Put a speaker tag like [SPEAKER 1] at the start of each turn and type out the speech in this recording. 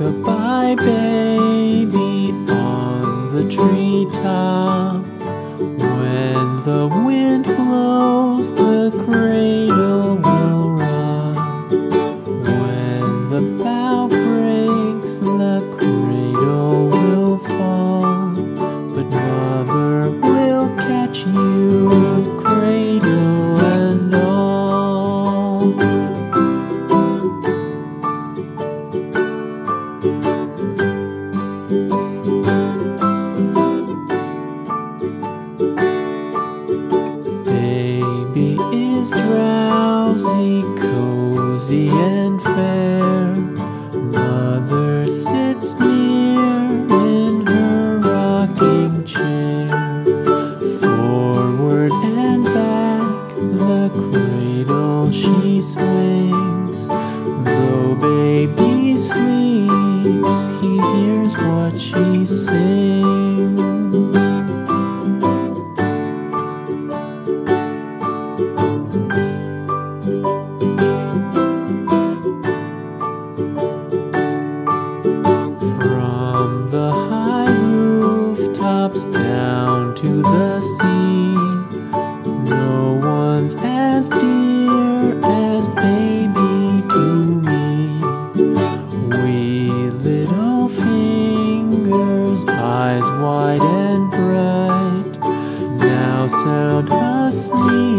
[SPEAKER 1] Rock-a-bye baby on the treetop. When the wind blows, catch you, cradle and all. Baby is drowsy, cozy and fair. Mother sits she swings. Though baby sleeps, he hears what she sings. From the high rooftops down to the sea, no one's as dear sound asleep.